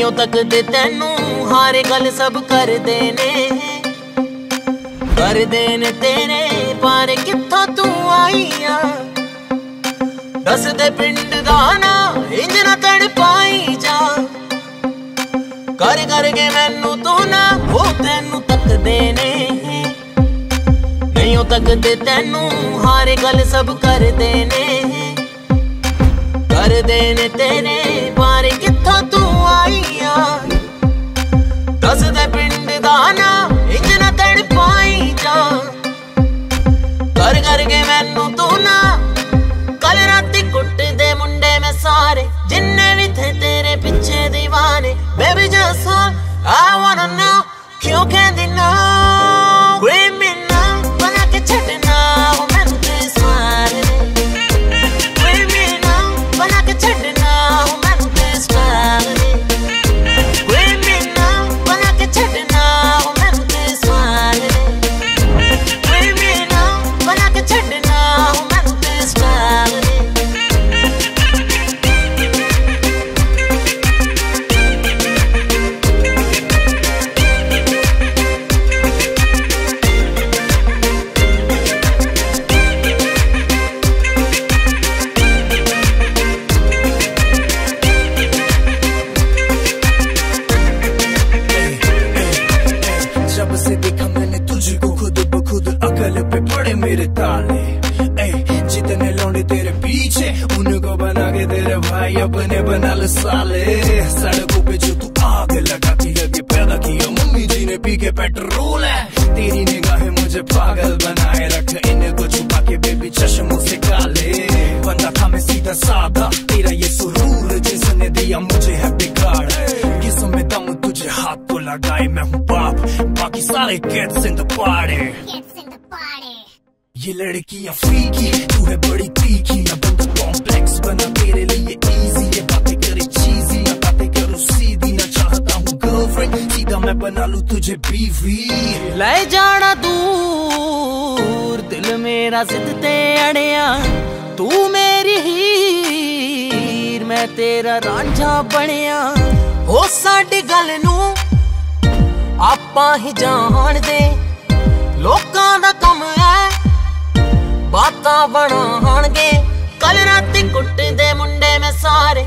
ਨਹੀਂ ਉਹ ਤੱਕਦੇ ਤੈਨੂੰ ਹਾਰੇ ਗੱਲ ਸਭ ਕਰਦੇ ਨੇ। ਕਰਦੇ ਨੇ ਤੇਰੇ, ਪਰ ਕਿੱਥੋਂ ਤੂੰ ਆਈਆ? ਦੱਸਦੇ ਪਿੰਡ ਦਾ ਨਾ ਇੰਜ ਨਾ ਤੜ ਪਾਈ ਜਾ। ਕਰ ਕਰਕੇ ਮੈਨੂੰ ਤੂੰ ਨਾ, ਉਹ ਤੈਨੂੰ ਤੱਕਦੇ ਨੇ। ਨਹੀਂ ਉਹ ਤੱਕਦੇ ਤੈਨੂੰ ਹਾਰੇ ਗੱਲ ਸਭ ਕਰਦੇ ਨੇ। ਕਰਦੇ ਨੇ ਤੇਰੇ ਬਾਰੇ ਕਿੱਥੋਂ 哎呀 मेरे ए, जितने लौंडे तेरे पीछे उनको बना के तेरे भाई अपने बना ले साले। सड़कों पे जो तू आग लगाती है कि पैदा किया मम्मी जी ने पी के पेट्रोल है। तेरी निगाहें मुझे पागल बनाए रख इनको छुपा के बेबी चश्मों से काले बंदा था मैं सीधा साधा तेरा ये सुरूर जिसने दिया मुझे है बिगाड़। किस्म दम तुझे हाथ तो लगाए मैं हूँ बाप। बाकी सारे गेट्स इन द ये लड़कियां फ्रीकी तू है बड़ी तीखी ना बंदा कॉम्प्लेक्स बना तेरे लिए इजी ये बातें करे चीजी ना बातें करूँ सीधी ना चाहता हूँ गर्लफ्रेंड सीधा मैं बना लूँ तुझे बीवी ਲੈ ਜਾਣਾ ਦੂਰ ਦਿਲ ਮੇਰਾ ਜ਼ਿੱਦ ਤੇ ਅੜਿਆ ਤੂੰ ਮੇਰੀ ਹੀਰ ਮੈਂ ਤੇਰਾ ਰਾਂਝਾ ਬਣਿਆ ਉਹ ਸਾਡੀ ਗੱਲ ਨੂੰ ਆਪਾਂ ਹੀ ਜਾਣਦੇ ਲੋਕਾਂ ਦਾ ਕੰਮ ਹੈ ਬਾਤਾਂ ਬਣਾਉਣਗੇ ਕੱਲ ਰਾਤੀ ਕੁੱਟਦੇ ਮੁੰਡੇ ਮੈਂ ਸਾਰੇ,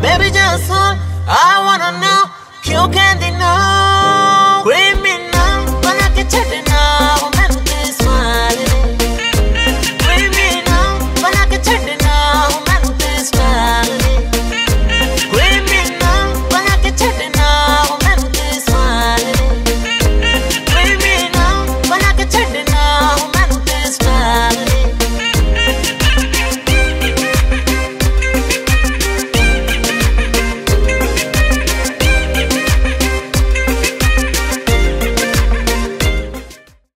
ਬੇਬੀ ਜਸਟ ਆਈ ਵਾਂਨਾ ਨੋ, ਕਿਉਂ ਕਹਿੰਦੀ ਨਾ?